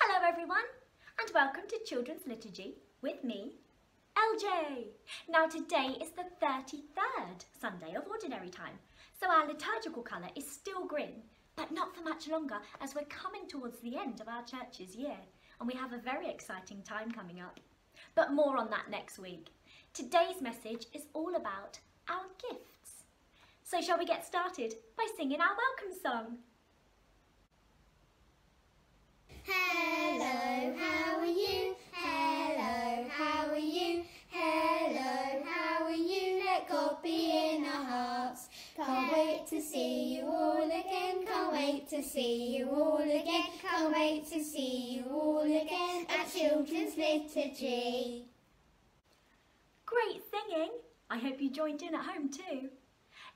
Hello everyone and welcome to Children's Liturgy with me, LJ. Now today is the 33rd Sunday of Ordinary Time, so our liturgical colour is still green, but not for much longer as we're coming towards the end of our church's year and we have a very exciting time coming up. But more on that next week. Today's message is all about our gifts. So shall we get started by singing our welcome song? Hello, how are you? Hello, how are you? Hello, how are you? Let God be in our hearts. Can't wait to see you all again. Can't wait to see you all again. Can't wait to see you all again at Children's Liturgy. Great singing! I hope you joined in at home too.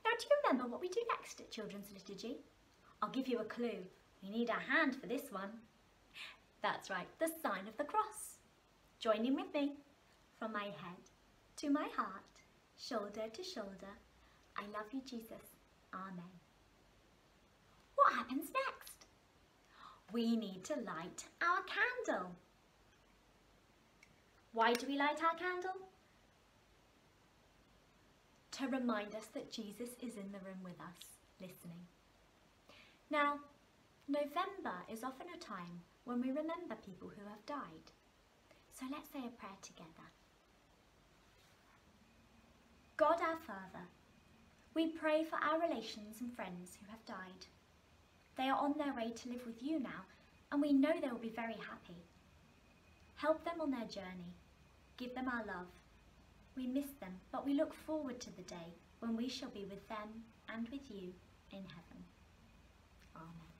Now do you remember what we do next at Children's Liturgy? I'll give you a clue. We need a hand for this one. That's right, the sign of the cross. Join in with me. From my head to my heart, shoulder to shoulder, I love you, Jesus. Amen. What happens next? We need to light our candle. Why do we light our candle? To remind us that Jesus is in the room with us, listening. Now, November is often a time when we remember people who have died. So let's say a prayer together. God our Father, we pray for our relations and friends who have died. They are on their way to live with you now, and we know they will be very happy. Help them on their journey. Give them our love. We miss them, but we look forward to the day when we shall be with them and with you in heaven. Amen.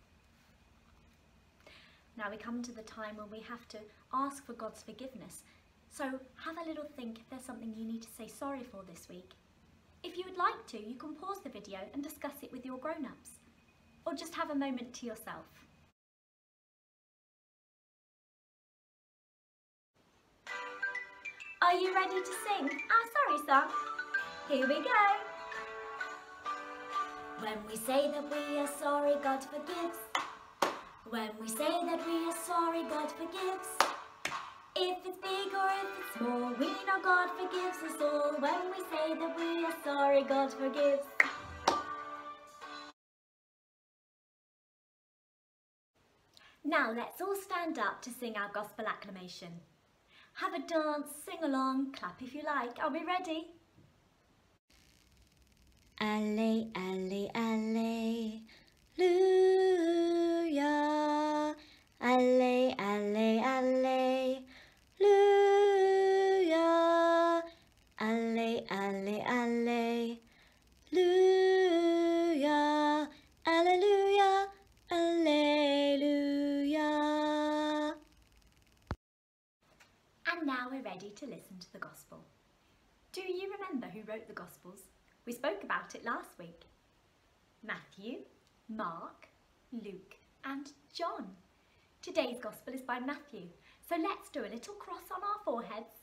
Now we come to the time when we have to ask for God's forgiveness. So have a little think if there's something you need to say sorry for this week. If you would like to, you can pause the video and discuss it with your grown-ups. Or just have a moment to yourself. Are you ready to sing our sorry song? Here we go. When we say that we are sorry, God forgives. When we say that we are sorry, God forgives. If it's big or if it's small, we know God forgives us all. When we say that we are sorry, God forgives. Now let's all stand up to sing our gospel acclamation. Have a dance, sing along, clap if you like. Are we ready? Alle, alle, alleluia. Alle, alle, alleluia. Alle, alle, alleluia. Alleluia, alleluia. And now we're ready to listen to the gospel. Do you remember who wrote the gospels? We spoke about it last week. Matthew, Mark, Luke and John. Today's gospel is by Matthew, so let's do a little cross on our foreheads,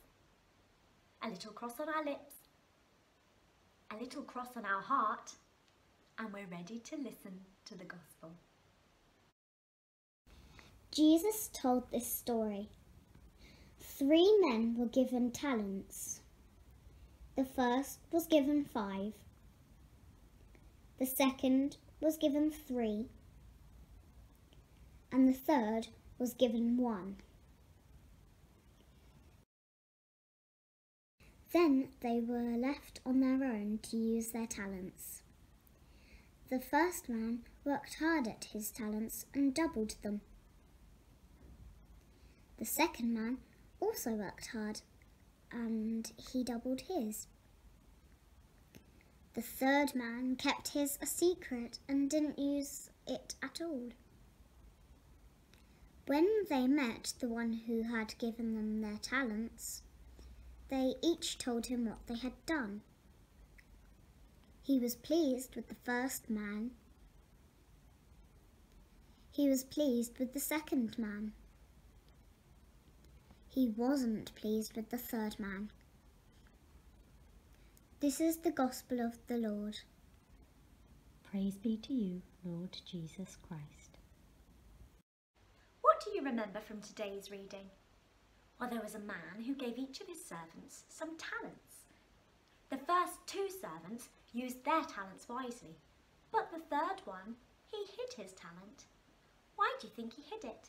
a little cross on our lips, a little cross on our heart, and we're ready to listen to the gospel. Jesus told this story. Three men were given talents. The first was given five. The second was given three. And the third was given one. Then they were left on their own to use their talents. The first man worked hard at his talents and doubled them. The second man also worked hard and he doubled his. The third man kept his a secret and didn't use it at all. When they met the one who had given them their talents, they each told him what they had done. He was pleased with the first man. He was pleased with the second man. He wasn't pleased with the third man. This is the gospel of the Lord. Praise be to you, Lord Jesus Christ. What do you remember from today's reading? Well, there was a man who gave each of his servants some talents. The first two servants used their talents wisely, but the third one, he hid his talent. Why do you think he hid it?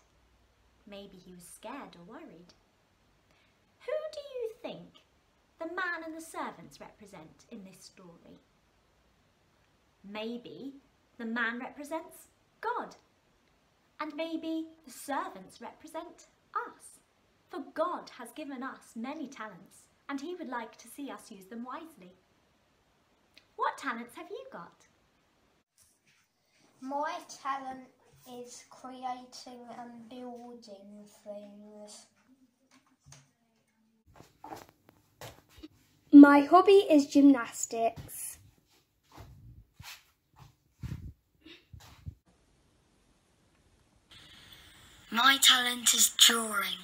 Maybe he was scared or worried. Who do you think the man and the servants represent in this story? Maybe the man represents God. And maybe the servants represent us. For God has given us many talents and he would like to see us use them wisely. What talents have you got? My talent is creating and building things. My hobby is gymnastics. My talent is drawing.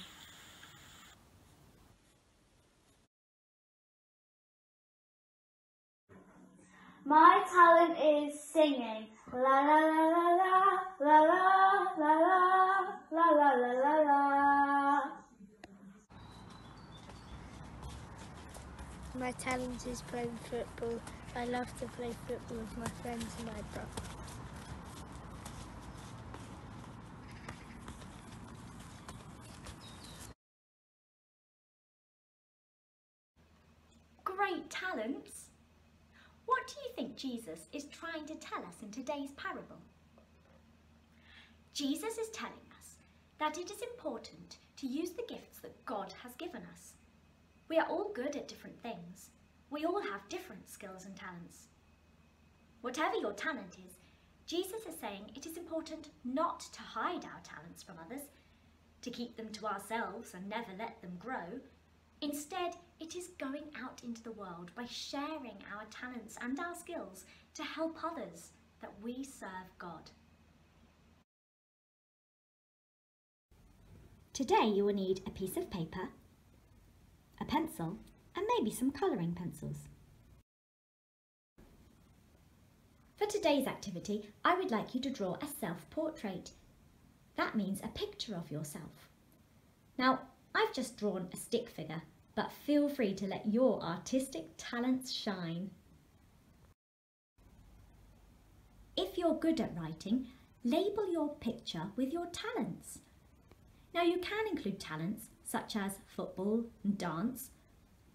My talent is singing. La la la la la la la la la la la la la la. My talent is playing football. I love to play football with my friends and my brother. Great talents! What do you think Jesus is trying to tell us in today's parable? Jesus is telling us that it is important to use the gifts that God has given us. We are all good at different things. We all have different skills and talents. Whatever your talent is, Jesus is saying it is important not to hide our talents from others, to keep them to ourselves and never let them grow. Instead, it is going out into the world by sharing our talents and our skills to help others that we serve God. Today you will need a piece of paper, a pencil and maybe some colouring pencils. For today's activity, I would like you to draw a self-portrait. That means a picture of yourself. Now, I've just drawn a stick figure, but feel free to let your artistic talents shine. If you're good at writing, label your picture with your talents. Now you can include talents such as football and dance,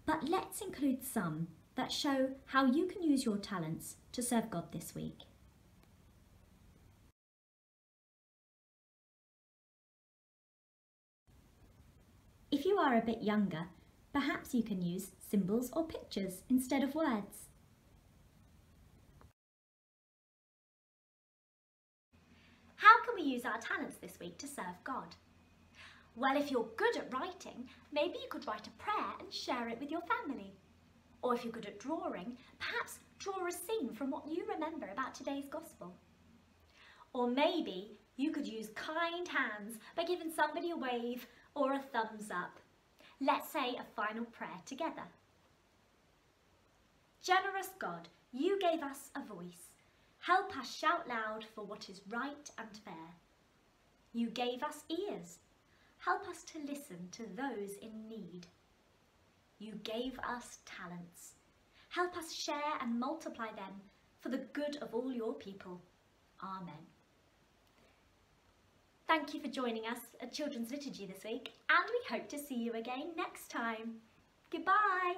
but let's include some that show how you can use your talents to serve God this week. If you are a bit younger, perhaps you can use symbols or pictures instead of words. How can we use our talents this week to serve God? Well, if you're good at writing, maybe you could write a prayer and share it with your family. Or if you're good at drawing, perhaps draw a scene from what you remember about today's gospel. Or maybe you could use kind hands by giving somebody a wave or a thumbs up. Let's say a final prayer together. Generous God, you gave us a voice. Help us shout loud for what is right and fair. You gave us ears. Help us to listen to those in need. You gave us talents. Help us share and multiply them for the good of all your people. Amen. Thank you for joining us at Children's Liturgy this week and we hope to see you again next time. Goodbye.